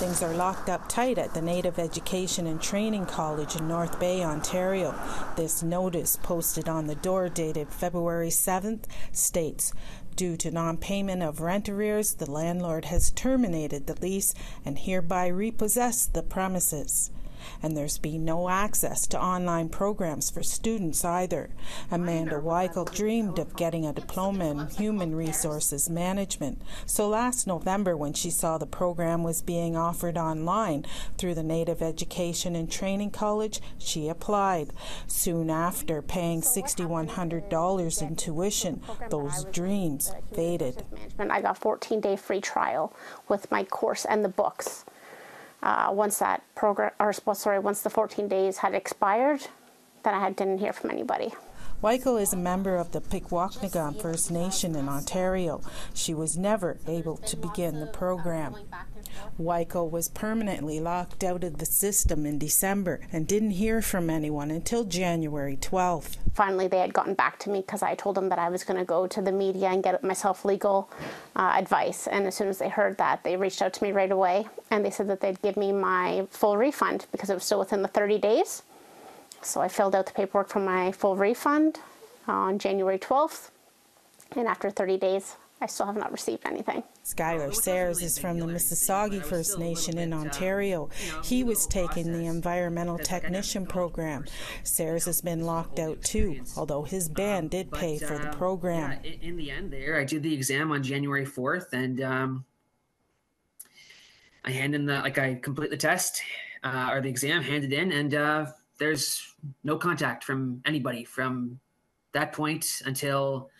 Things are locked up tight at the Native Education and Training College in North Bay, Ontario. This notice, posted on the door dated February 7th, states Due to non payment of rent arrears, the landlord has terminated the lease and hereby repossessed the premises and there's been no access to online programs for students either. Amanda Weigel dreamed of getting a diploma in human resources management. So last November, when she saw the program was being offered online through the Native Education and Training College, she applied. Soon after paying $6,100 in tuition, those dreams faded. I got a 14 day free trial with my course and the books uh, once that program, or sorry, once the 14 days had expired, then I didn't hear from anybody. Weigel is a member of the Pikwakanagan First Nation in Ontario. She was never able to begin the program. Weigel was permanently locked out of the system in December and didn't hear from anyone until January 12th. Finally, they had gotten back to me because I told them that I was going to go to the media and get myself legal uh, advice. And as soon as they heard that, they reached out to me right away and they said that they'd give me my full refund because it was still within the 30 days. So I filled out the paperwork for my full refund on January 12th. And after 30 days, I still have not received anything. Skylar Sayers is from the Mississauga First Nation in Ontario. He was taking the environmental technician program. Sayers has been locked out too, although his band did pay for the program. in the end, there, I did the exam on January 4th and um, I hand in the, like, I complete the test uh, or the exam, hand it in, and uh, there's no contact from anybody from that point until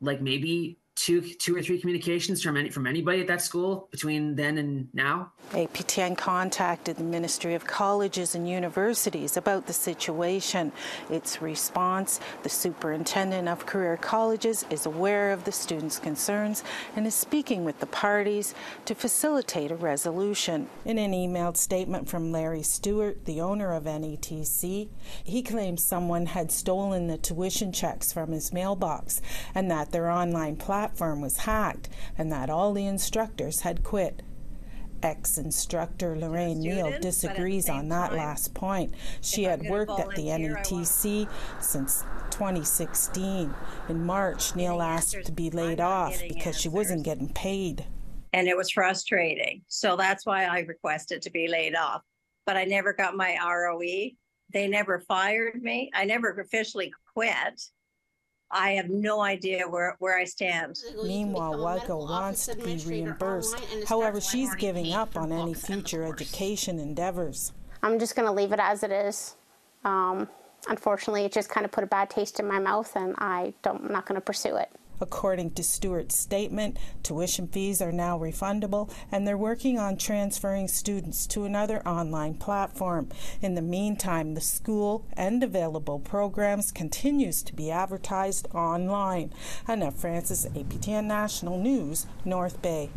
like maybe two two or three communications from any from anybody at that school between then and now? APTN contacted the Ministry of Colleges and Universities about the situation. Its response, the superintendent of career colleges is aware of the students' concerns and is speaking with the parties to facilitate a resolution. In an emailed statement from Larry Stewart, the owner of NETC, he claims someone had stolen the tuition checks from his mailbox and that their online platform platform was hacked and that all the instructors had quit. Ex instructor Lorraine Neal disagrees on that time, last point. She had worked at the NETC since 2016. In March, Neal asked to be laid off because she wasn't getting paid. And it was frustrating. So that's why I requested to be laid off. But I never got my ROE. They never fired me. I never officially quit. I have no idea where, where I stand. Meanwhile, Weigel wants to be reimbursed. However, she's giving up on any future education endeavors. I'm just going to leave it as it is. Um, unfortunately, it just kind of put a bad taste in my mouth, and I don't, I'm not going to pursue it. According to Stewart's statement, tuition fees are now refundable and they're working on transferring students to another online platform. In the meantime, the school and available programs continues to be advertised online. Annette Francis, APTN National News, North Bay.